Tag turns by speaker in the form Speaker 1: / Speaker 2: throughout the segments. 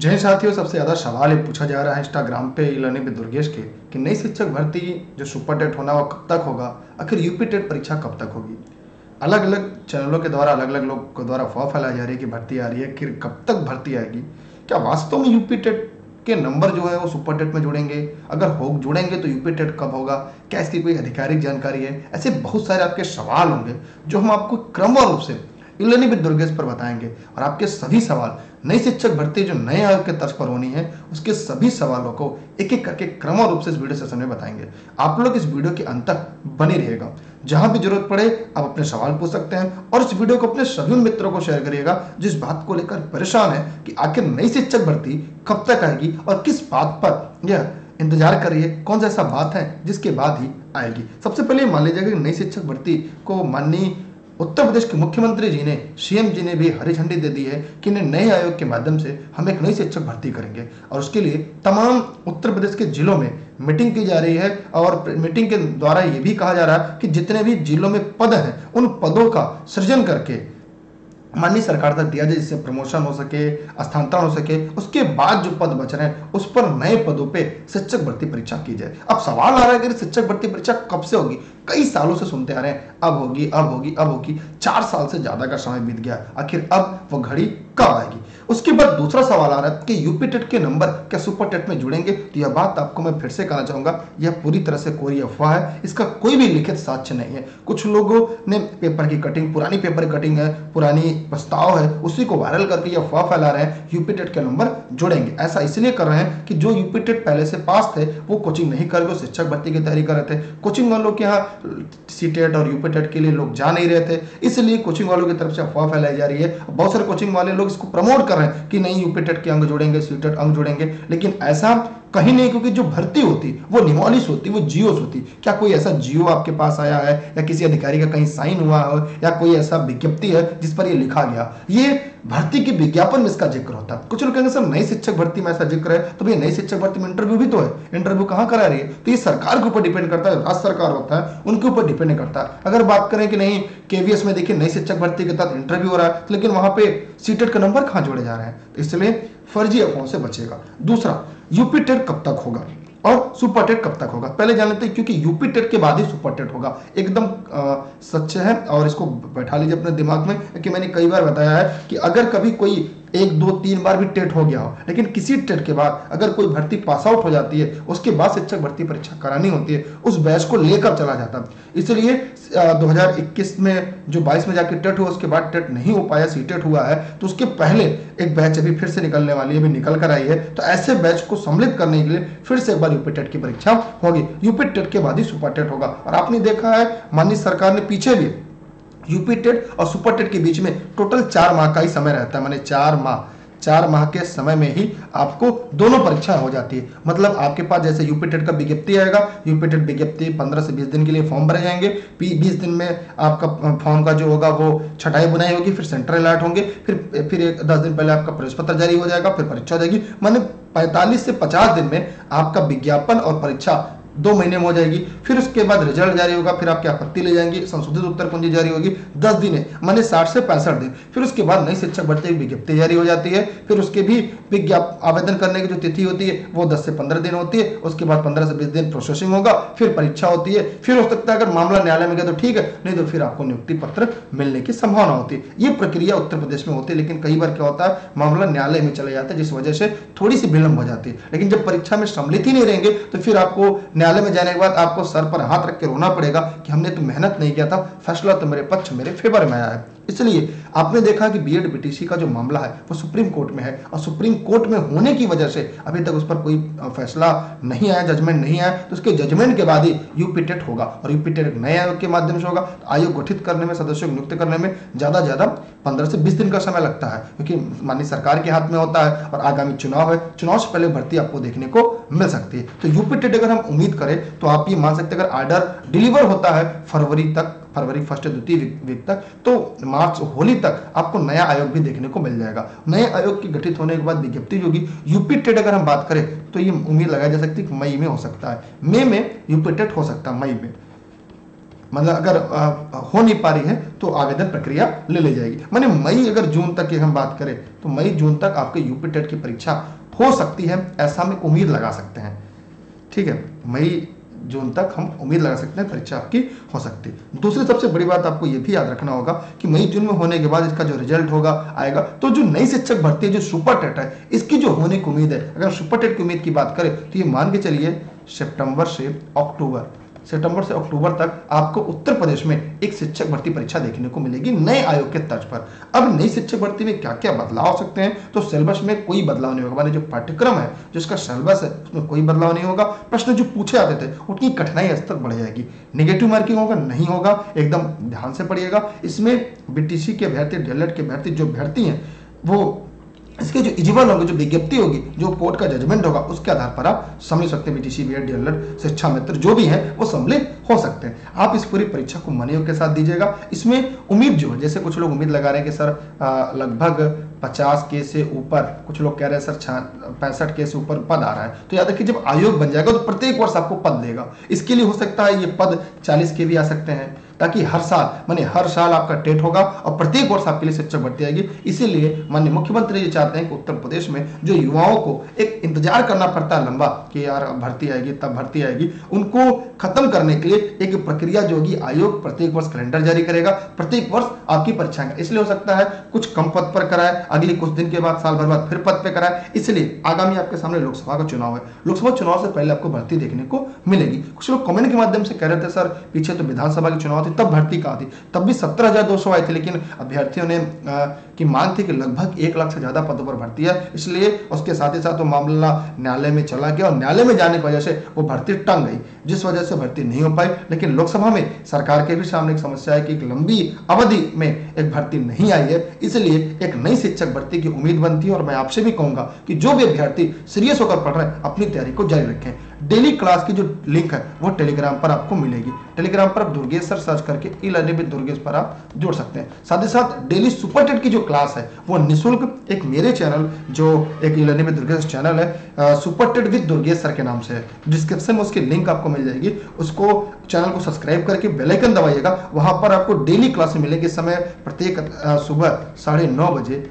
Speaker 1: जय साथियों, सबसे ज़्यादा सवाल ये पूछा जा रहा है इंस्टाग्राम पे इलानी पे दुर्गेश के कि नई शिक्षक भर्ती जो सुपर टेट होना वो कब तक होगा? आखिर यूपी टेट परीक्षा कब तक होगी? अलग अलग चैनलों के द्वारा अलग अलग लोग के द्वारा अफवाह फैलाई जा रही है कि भर्ती आ रही है कि कब तक भर्ती आएगी? क्या वास्तव में यूपी टेट के नंबर जो है वो सुपर टेट में जुड़ेंगे? अगर हो, जुड़ेंगे तो यूपी टेट कब होगा? क्या इसकी कोई आधिकारिक जानकारी है? ऐसे बहुत सारे आपके सवाल होंगे जो हम आपको क्रम रूप से इलनी दुर्गेश पर बताएँगे। और आपके सभी सवाल, नई शिक्षक भर्ती जो नए आयोग के तर्ज पर होनी है, उसके सभी सवालों को एक एक करके क्रम रूप से इस वीडियो सेशन में बताएँगे। आप लोग इस वीडियो के अंत तक बने रहिएगा। जहाँ भी ज़रूरत पड़े, आप अपने सवाल पूछ सकते हैं और इस वीडियो को अपने सभी मित्रों को शेयर करिएगा, जिस बात को लेकर परेशान है कि आखिर नई शिक्षक भर्ती कब तक आएगी और किस बात पर यह इंतज़ार करिए, कौन सा ऐसा बात है जिसके बाद ही आएगी। सबसे पहले मान लीजिएगा कि नई शिक्षक भर्ती को माननीय उत्तर प्रदेश के मुख्यमंत्री जी ने सीएम जी ने भी हरी झंडी दे दी है कि नए आयोग के माध्यम से हम एक नई शिक्षक भर्ती करेंगे। और उसके लिए तमाम उत्तर प्रदेश के जिलों में मीटिंग की जा रही है और मीटिंग के द्वारा ये भी कहा जा रहा है कि जितने भी जिलों में पद हैं, उन पदों का सृजन करके माननीय सरकार तक दिया जाए, जिससे प्रमोशन हो सके, स्थानांतरण हो सके, उसके बाद जो पद बच रहे हैं, उस पर नए पदों पे शिक्षक भर्ती परीक्षा की जाए। अब सवाल आ रहा है कि शिक्षक भर्ती परीक्षा कब से होगी? कई सालों से सुनते आ रहे हैं, अब होगी अब होगी अब होगी। चार साल से ज़्यादा का समय बीत गया, आखिर अब वो घड़ी कब आएगी? उसके बाद दूसरा सवाल आ रहा है कि यूपी टेट के नंबर क्या सुपर टेट में जुड़ेंगे? तो यह बात आपको मैं फिर से कहना चाहूँगा, यह पूरी तरह से कोई अफवाह है, इसका कोई भी लिखित साक्ष्य नहीं है। कुछ लोगों ने पेपर की कटिंग, पुरानी पेपर कटिंग है, पुरानी प्रस्ताव है, उसी को वायरल करके यह अफवाह फैला रहे हैं, यूपी टेट के नंबर जुड़ेंगे। ऐसा इसलिए कर रहे हैं कि जो यूपी टेट पहले से पास थे, वो कोचिंग नहीं कर रहे शिक्षक भर्ती की तैयारी कर रहे थे। कोचिंग वालों के यहाँ सी टेट और यूपी टेट के लिए लोग जा नहीं रहे थे। इसलिए कोचिंग वालों की तरफ़ से अफवाह फैलाई जा रही है। बहुत सारे कोचिंग वाले लोग इसको प्रमोट कर रहे हैं कि नहीं यूपी टेट के अंग जोड़ेंगे सी टेट अंग जोड़ेंगे। लेकिन ऐसा कहीं नहीं, क्योंकि जो भर्ती होती, वो निमोलिस होती, वो जियो होती। क्या कोई ऐसा जियो आपके पास आया है, या किसी अधिकारी का कहीं साइन हुआ हो, या कोई ऐसा विज्ञप्ति है जिस पर ये लिखा गया? ये भर्ती के विज्ञापन में इसका ज़िक्र होता। है कुछ लोग कहेंगे, सर नई शिक्षक भर्ती में ऐसा ज़िक्र है? तो भैया नई शिक्षक भर्ती में इंटरव्यू भी तो है। इंटरव्यू कहाँ करा रही है? तो ये सरकार के ऊपर डिपेंड करता है, राज्य सरकार होता है। उनके ऊपर डिपेंड करता। है अगर बात करें कि नहीं केवीएस में देखिए नई शिक्षक भर्ती के तहत इंटरव्यू हो रहा है लेकिन वहाँ पे सीटेट का नंबर कहाँ जोड़े जा रहे हैं? तो इसलिए फर्जी अफवाहों से बचेगा। दूसरा यूपी टेट कब तक होगा? और सुपर टेट कब तक होगा? पहले जान लेते हैं, क्योंकि यूपी टेट के बाद ही सुपर टेट होगा। एकदम सच है, और इसको बैठा लीजिए अपने दिमाग में, कि मैंने कई बार बताया है कि अगर कभी कोई एक, दो, तीन बार भी टेट हो गया हो। लेकिन किसी टेट के बाद अगर कोई भर्ती पास आउट हो जाती है, उसके बाद शिक्षक भर्ती परीक्षा करानी होती है, उस बैच को लेकर चला जाता इसलिए 2021 में जो 22 में जाके टेट हुआ, उसके बाद टेट नहीं हो पाया, सी टेट हुआ है तो उसके पहले एक बैच अभी फिर से निकलने वाली है, अभी निकल कर आई है। तो ऐसे बैच को सम्मिलित करने के लिए फिर से एक बार यूपी टेट की परीक्षा होगी। यूपी टेट के बाद ही सुपर टेट होगा। और आपने देखा है, माननीय सरकार ने पीछे भी यूपी टेट और सुपर टेट के बीच में टोटल चार माह का ही समय रहता है। मैंने चार माह। चार माह के समय में ही आपको दोनों परीक्षाएँ हो जाती है। मतलब आपके पास जैसे यूपी टेट का विज्ञप्ति आएगा, यूपी टेट विज्ञप्ति पंद्रह से बीस दिन के लिए फॉर्म भरे जाएँगे। बीस दिन में आपका फॉर्म का जो होगा, वो छटाई बुनाई होगी, फिर सेंटर अलर्ट होंगे, फिर फिर एक दस दिन पहले आपका प्रवेश पत्र जारी हो जाएगा, फिर परीक्षा हो जाएगी। मैंने पैंतालीस से पचास दिन में आपका विज्ञापन और परीक्षा दो महीने में हो जाएगी। फिर उसके बाद रिज़ल्ट जारी होगा, फिर आपकी आपत्ति ले जाएँगे, संशोधित उत्तर कुंजी जारी होगी, दस दिन है, माने साठ से पैंसठ दिन। फिर उसके बाद नई शिक्षक भर्ती विज्ञप्ति जारी हो जाती है। फिर उसके भी विज्ञाप, आवेदन करने की जो तिथि होती है, वो दस से पंद्रह दिन होती है। उसके बाद पंद्रह से बीस दिन प्रोसेसिंग होगा, फिर परीक्षा होती है। फिर हो सकता है अगर मामला न्यायालय में गया तो ठीक है, नहीं तो फिर आपको नियुक्ति पत्र मिलने की संभावना होती है। ये प्रक्रिया उत्तर प्रदेश में होती है, लेकिन कई बार क्या होता है, मामला न्यायालय में चले जाता है, जिस वजह से थोड़ी सी विलंब हो जाती है। लेकिन जब परीक्षा में सम्मिलित ही नहीं रहेंगे तो फिर आपको न्यायालय में जाने के बाद आपको सर पर हाथ रख के रोना पड़ेगा कि हमने तो मेहनत नहीं किया था। फैसला तो मेरे पक्ष, मेरे फेवर में आया है। इसलिए आपने देखा कि बीएड बीटीसी का जो मामला है, वो सुप्रीम कोर्ट में है और सुप्रीम कोर्ट में होने की वजह से अभी तक उस पर कोई फैसला नहीं आया जजमेंट नहीं आया तो उसके जजमेंट के बाद ही यूपी टेट होगा और यूपी टेट नए आयोग के माध्यम से होगा। तो आयोग गठित करने में, सदस्यों को नियुक्त करने में ज़्यादा ज़्यादा पंद्रह से बीस दिन का समय लगता है, क्योंकि माननीय सरकार के हाथ में होता है और आगामी चुनाव है। चुनाव से पहले भर्ती आपको देखने को मिल सकती है। तो यूपी टेट अगर हम उम्मीद करें तो आप ये मान सकते हैं, अगर आर्डर डिलीवर होता है फरवरी तक फरवरी फ़र्स्ट द्वितीय वीक तक तो मार्च होली तक आपको नया आयोग भी देखने को मिल जाएगा। नए आयोग की गठित होने के बाद विज्ञप्ति होगी यूपी टेट अगर हम बात करें तो ये उम्मीद लगाई जा सकती है मई में हो सकता है। मई में यूपी टेट हो सकता है मई में। मतलब अगर आ, हो नहीं पा रही है तो आवेदन प्रक्रिया ले ली जाएगी। माने मई अगर जून तक की हम बात करें तो मई जून तक आपके यूपी टेट की परीक्षा हो सकती है ऐसा हम उम्मीद लगा सकते हैं। ठीक है? मई जून तक हम उम्मीद लगा सकते हैं परीक्षा आपकी हो सकती है। दूसरी सबसे बड़ी बात आपको यह भी याद रखना होगा कि मई जून में होने के बाद इसका जो रिज़ल्ट होगा, आएगा तो जो नई शिक्षक भर्ती है, जो सुपर टेट है, इसकी जो होने की उम्मीद है, अगर सुपर टेट की उम्मीद की बात करें तो ये मान के चलिए सितंबर से अक्टूबर। सितंबर से अक्टूबर तक आपको उत्तर प्रदेश में एक शिक्षक भर्ती परीक्षा देखने को मिलेगी नए आयोग के तर्ज पर। अब नई शिक्षक भर्ती में क्या क्या बदलाव हो सकते हैं? तो सिलेबस में कोई बदलाव नहीं होगा। माने जो पाठ्यक्रम है, जिसका सिलेबस है, उसमें कोई बदलाव नहीं होगा। प्रश्न जो पूछे जाते थे, उनकी कठिनाई स्तर बढ़ जाएगी। निगेटिव मार्किंग होगा, नहीं होगा। एकदम ध्यान से पढ़िएगा। इसमें बीटीसी के अभ्यर्थी डेलेट के अभ्यर्थी जो अभ्यर्थी हैं, वो इसके जो इजिबल होंगे, जो विज्ञप्ति होगी, जो कोर्ट का जजमेंट होगा, उसके आधार पर आप समझ सकते हैं बीटीसी बी एड डी शिक्षा मित्र जो भी है, वो सम्मिलित हो सकते हैं। आप इस पूरी परीक्षा को मनयोग के साथ दीजिएगा। इसमें उम्मीद जो है, जैसे कुछ लोग उम्मीद लगा रहे हैं कि सर लगभग पचास के से ऊपर, कुछ लोग कह रहे हैं, सर पैंसठ के से ऊपर पद आ रहा है। तो याद रखिए, जब आयोग बन जाएगा तो प्रत्येक वर्ष आपको पद देगा। इसके लिए हो सकता है ये पद चालीस के भी आ सकते हैं। ताकि हर साल, माने हर साल आपका टेट होगा और प्रत्येक वर्ष आपके लिए शिक्षक भर्ती आएगी इसीलिए, माननीय मुख्यमंत्री जी चाहते हैं कि उत्तर प्रदेश में जो युवाओं को एक इंतज़ार करना पड़ता है लंबा, कि यार भर्ती आएगी, तब भर्ती आएगी, उनको खत्म करने के लिए एक प्रक्रिया जो होगी, आयोग प्रत्येक वर्ष कैलेंडर जारी करेगा। प्रत्येक वर्ष आपकी परीक्षा इसलिए हो सकता है कुछ कम पद पर कराए, अगले कुछ दिन के बाद, साल भर बाद फिर पद पर कराए। इसलिए आगामी आपके सामने लोकसभा का चुनाव है। लोकसभा चुनाव से पहले आपको भर्ती देखने को मिलेगी। कुछ लोग कमेंट के माध्यम से कह रहे थे, सर, पीछे तो विधानसभा के चुनाव थे तब भर्ती कहा थी। तब भी सत्रह आए थे लेकिन अभ्यर्थियों ने की मांग थी कि लगभग एक लाख से ज़्यादा पदों पर भर्ती है। इसलिए उसके साथ ही साथ वो मामला न्यायालय में चला गया और न्यायालय में जाने की वजह से वो भर्ती टंग गई, जिस वजह से भर्ती नहीं हो पाई। लेकिन लोकसभा में सरकार के भी सामने एक समस्या है कि एक लंबी अवधि में एक भर्ती नहीं आई है। इसलिए एक नई शिक्षक भर्ती की उम्मीद बनती है और मैं आपसे भी कहूँगा कि जो भी अभ्यर्थी सीरियस होकर पढ़ रहे हैं, अपनी तैयारी को जारी रखें। डेली क्लास की जो लिंक है, वो टेलीग्राम पर आपको मिलेगी। टेलीग्राम पर आप दुर्गेश सर सर्च करके ई लर्निंग विद दुर्गेश पर आप जुड़ सकते हैं। साथ ही साथ डेली सुपर टेट की जो क्लास है। वो निःशुल्क एक मेरे चैनल जो एक लर्निंग विद दुर्गेश चैनल है super TET with Durgesh sir के नाम से है। डिस्क्रिप्शन में उसकी लिंक आपको मिल जाएगी। उसको चैनल को सब्सक्राइब करके बेलाइकन दबाइएगा। वहाँ पर आपको डेली क्लास मिलेगी समय प्रत्येक सुबह साढ़े बजे।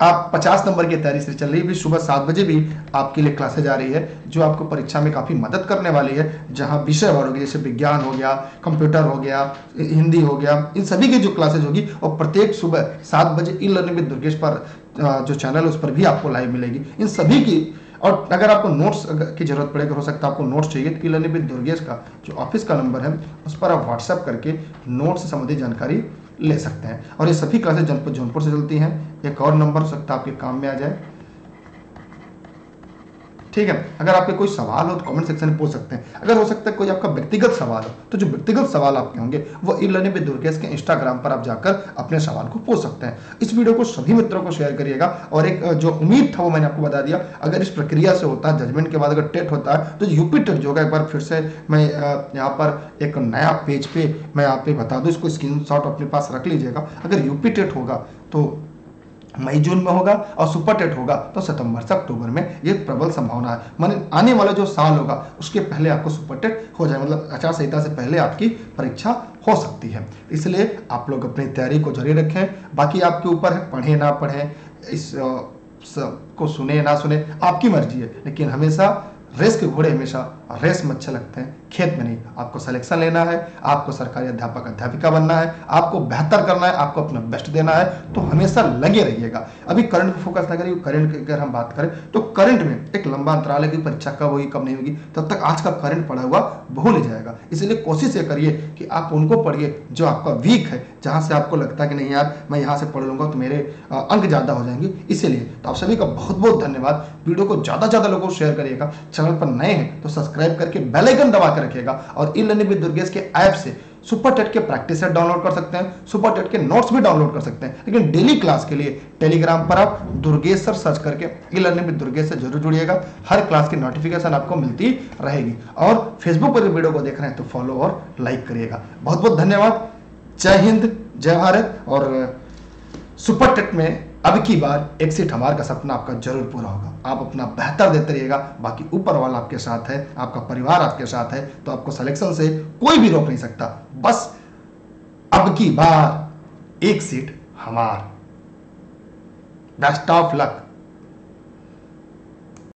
Speaker 1: आप 50 नंबर की तैयारी से चल रही है सुबह सात बजे भी आपके लिए क्लासेज आ रही है, जो आपको परीक्षा में काफ़ी मदद करने वाली है, जहाँ विषय वार होगी जैसे विज्ञान हो गया, कंप्यूटर हो गया, हिंदी हो गया, इन सभी की जो क्लासेज होगी और प्रत्येक सुबह सात बजे ई लर्निंग विद दुर्गेश पर जो चैनल है, उस पर भी आपको लाइव मिलेगी। इन सभी की, और अगर आपको नोट्स की ज़रूरत पड़ेगी हो सकता है आपको नोट्स चाहिए तो लर्निंग विद दुर्गेश का जो ऑफ़िस का नंबर है, उस पर आप व्हाट्सएप करके नोट्स से संबंधित जानकारी ले सकते हैं। और ये सभी क्लासेज जौनपुर से चलती हैं, एक और नंबर सकता है आपके काम में आ जाए। ठीक है, अगर आपके कोई सवाल हो तो कमेंट सेक्शन में पूछ सकते हैं। अगर हो सकता है कोई आपका व्यक्तिगत सवाल हो तो जो व्यक्तिगत सवाल आपके होंगे, वो ई लर्निंग विद दुर्गेश के इंस्टाग्राम पर आप जाकर अपने सवाल को पूछ सकते हैं। इस वीडियो को सभी मित्रों को शेयर करिएगा और एक जो उम्मीद था वो मैंने आपको बता दिया, अगर इस प्रक्रिया से होता है जजमेंट के बाद अगर टेट होता है तो यूपी टेट जो एक बार फिर से मैं यहाँ पर एक नया पेज पे मैं आप पे बता दूँ, इसको स्क्रीन अपने पास रख लीजिएगा। अगर यूपी टेट होगा तो मई, जून में होगा और सुपर टेट होगा तो सितंबर से अक्टूबर में ये प्रबल संभावना है। मान आने वाला जो साल होगा, उसके पहले आपको सुपर टेट हो जाए मतलब आचार संहिता से पहले आपकी परीक्षा हो सकती है। इसलिए आप लोग अपनी तैयारी को जारी रखें, बाकी आपके ऊपर है, पढ़े ना पढ़े, इस को सुने ना सुने, आपकी मर्ज़ी है, लेकिन हमेशा रेस के घोड़े हमेशा रेस में अच्छे लगते हैं। खेत में नहीं। आपको सिलेक्शन लेना है, आपको सरकारी अध्यापक, अध्यापिका बनना है, आपको बेहतर करना है, आपको अपना बेस्ट देना है तो हमेशा लगे रहिएगा। अभी करंट पे फोकस ना करिए करंट की अगर हम बात करें तो करंट में एक लंबा अंतराल है कि परीक्षा कब होगी, कब नहीं होगी, तब तक आज का करंट पड़ा हुआ भूल जाएगा। इसलिए कोशिश ये करिए कि आप उनको पढ़िए, जो आपका वीक है, जहाँ से आपको लगता है कि नहीं यार, मैं यहाँ से पढ़ लूँगा तो मेरे अंक ज़्यादा हो जाएँगे। इसीलिए तो आप सभी का बहुत बहुत धन्यवाद। वीडियो को ज़्यादा ज़्यादा लोगों को शेयर करिएगा। चैनल पर नए हैं तो सब्सक्राइब करके बेलाइकन दबा के रखिएगा और ई लर्निंग विद दुर्गेश के ऐप से सुपर टेट के प्रैक्टिस सेट डाउनलोड कर सकते हैं सुपर टेट के नोट्स भी डाउनलोड कर सकते हैं। लेकिन डेली क्लास के लिए टेलीग्राम पर आप दुर्गेश सर सर्च करके ई लर्निंग विद दुर्गेश से ज़रूर जुड़िएगा। हर क्लास की नोटिफिकेशन आपको मिलती रहेगी। और फेसबुक पर वीडियो को देख रहे हैं तो फॉलो और लाइक करिएगा। बहुत बहुत धन्यवाद। जय हिंद, जय भारत। और सुपर टेट में अब की बार एक सीट हमार का सपना आपका ज़रूर पूरा होगा। आप अपना बेहतर देते रहिएगा, बाकी ऊपर वाला आपके साथ है, आपका परिवार आपके साथ है तो आपको सिलेक्शन से कोई भी रोक नहीं सकता। बस अब की बार एक सीट हमार। Best of luck